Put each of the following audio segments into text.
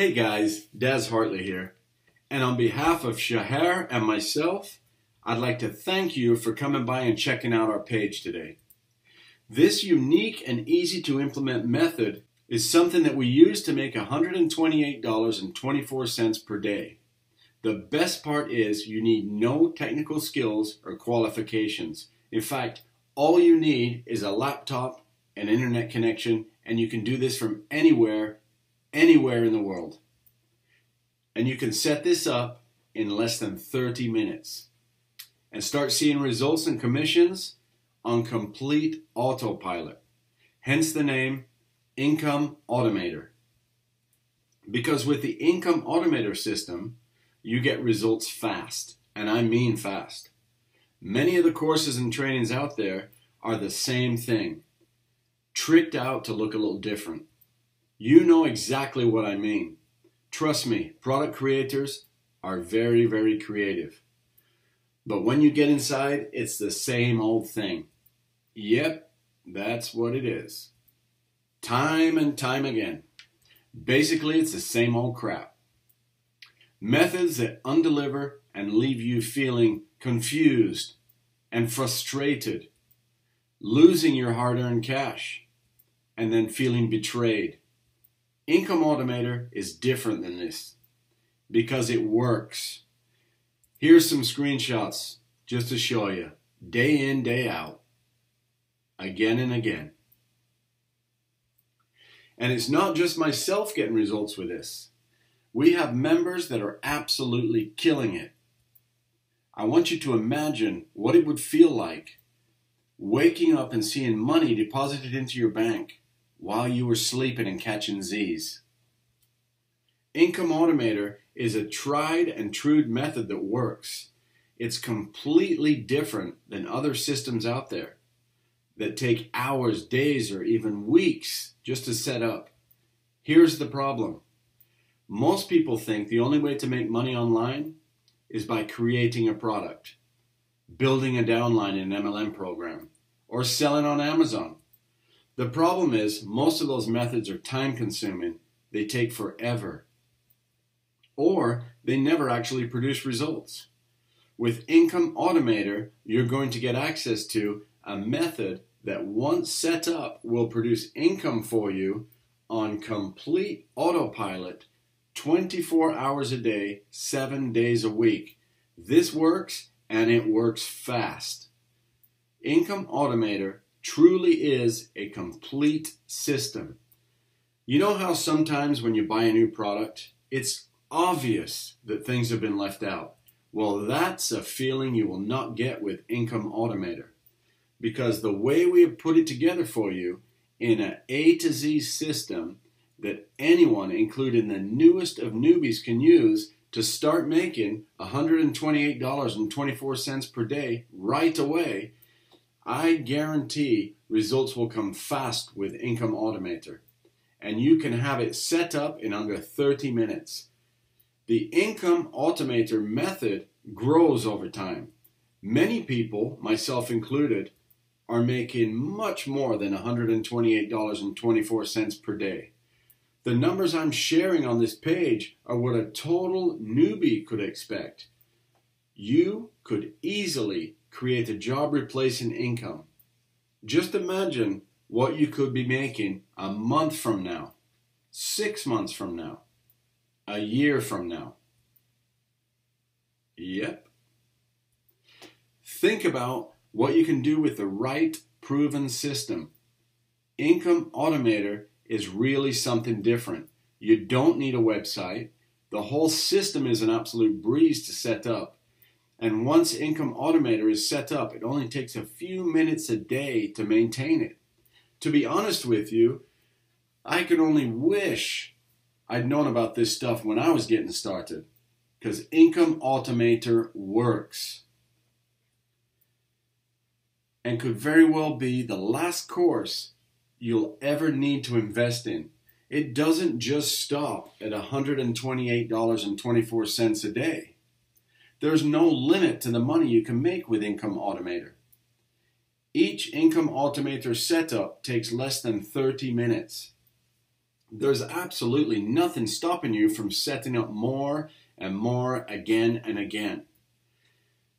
Hey guys, Daz Hartley here. And on behalf of Shahar and myself, I'd like to thank you for coming by and checking out our page today. This unique and easy to implement method is something that we use to make $128.24 per day. The best part is you need no technical skills or qualifications. In fact, all you need is a laptop, an internet connection, and you can do this from anywhere, anywhere in the world. And you can set this up in less than 30 minutes and start seeing results and commissions on complete autopilot. Hence the name Income Automater. Because with the Income Automater system, you get results fast, and I mean fast. Many of the courses and trainings out there are the same thing, tricked out to look a little different. You know exactly what I mean. Trust me, product creators are very, very creative. But when you get inside, it's the same old thing. Yep, that's what it is. Time and time again. Basically, it's the same old crap. Methods that undeliver and leave you feeling confused and frustrated, losing your hard earned cash, and then feeling betrayed. Income Automater is different than this because it works. Here's some screenshots just to show you day in, day out, again and again. And it's not just myself getting results with this. We have members that are absolutely killing it. I want you to imagine what it would feel like waking up and seeing money deposited into your bank while you were sleeping and catching Z's. Income Automater is a tried and true method that works. It's completely different than other systems out there that take hours, days, or even weeks just to set up. Here's the problem most people think the only way to make money online is by creating a product, building a downline in an MLM program, or selling on Amazon. The problem is, most of those methods are time consuming, they take forever, or they never actually produce results. With Income Automater, you're going to get access to a method that once set up will produce income for you on complete autopilot 24 hours a day, seven days a week. This works and it works fast. Income Automater truly is a complete system. You know how sometimes when you buy a new product, it's obvious that things have been left out? Well, that's a feeling you will not get with Income Automater because the way we have put it together for you in an A to Z system that anyone, including the newest of newbies, can use to start making $128.24 per day right away, I guarantee results will come fast with Income Automater. And you can have it set up in under 30 minutes. The Income Automater method grows over time. Many people, myself included, are making much more than $128.24 per day. The numbers I'm sharing on this page are what a total newbie could expect. You could easily create a job replacing income. Just imagine what you could be making a month from now, six months from now, a year from now. Yep. Think about what you can do with the right proven system. Income Automater is really something different. You don't need a website. The whole system is an absolute breeze to set up. And once Income Automater is set up, it only takes a few minutes a day to maintain it. To be honest with you, I could only wish I'd known about this stuff when I was getting started because Income Automater works and could very well be the last course you'll ever need to invest in. It doesn't just stop at $128.24 a day. There's no limit to the money you can make with Income Automater. Each Income Automater setup takes less than 30 minutes. there's absolutely nothing stopping you from setting up more and more again and again.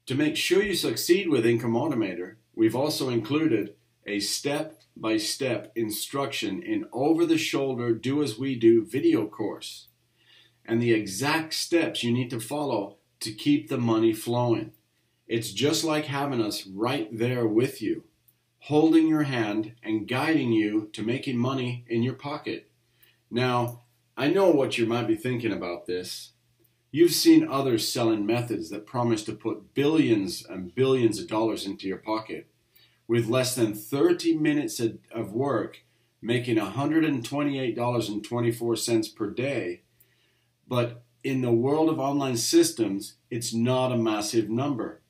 To make sure you succeed with Income Automater, we've also included a step by step instruction in over the shoulder do as we do video course and the exact steps you need to follow to keep the money flowing. It's just like having us right there with you, holding your hand and guiding you to making money in your pocket. Now, I know what you might be thinking about this. You've seen others selling methods that promise to put billions and billions of dollars into your pocket with less than 30 minutes of work, making $128.24 per day. But in the world of online systems, it's not a massive number.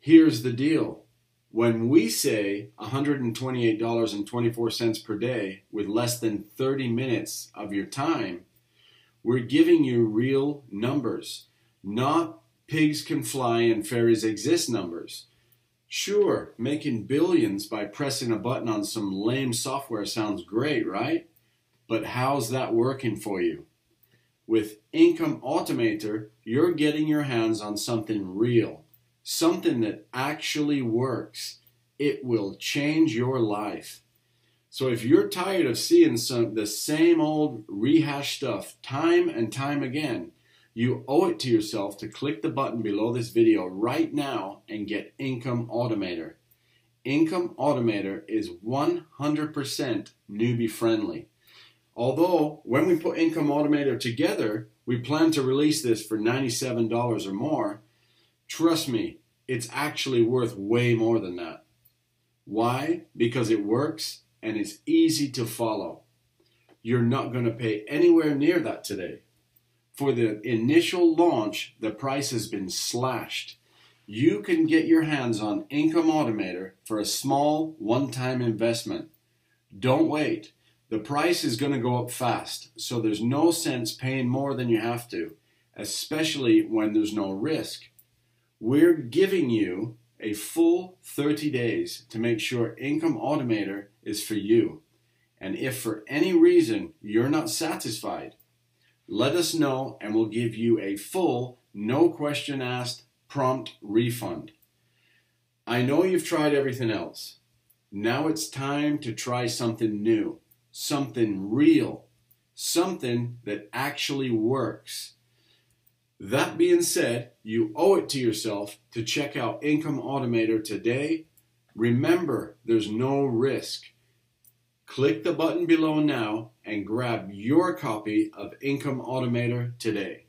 Here's the deal. When we say $128.24 per day with less than 30 minutes of your time, we're giving you real numbers, not pigs can fly and fairies exist numbers. Sure, making billions by pressing a button on some lame software sounds great, right? But how's that working for you? With Income Automater, you're getting your hands on something real, something that actually works. It will change your life. So if you're tired of seeing some the same old rehashed stuff time and time again, you owe it to yourself to click the button below this video right now and get Income Automater. Income Automater is 100% newbie friendly. Although, when we put Income Automater together, we plan to release this for $97 or more, trust me, it's actually worth way more than that. Why? Because it works and it's easy to follow. You're not going to pay anywhere near that today. For the initial launch, the price has been slashed. You can get your hands on Income Automater for a small one time investment. Don't wait. The price is going to go up fast, so there's no sense paying more than you have to, especially when there's no risk. We're giving you a full 30 days to make sure Income Automater is for you. And if for any reason you're not satisfied, let us know and we'll give you a full, no question asked, prompt refund. I know you've tried everything else. Now it's time to try something new, something real, something that actually works. That being said, you owe it to yourself to check out Income Automater today. Remember, there's no risk. Click the button below now and grab your copy of Income Automater today.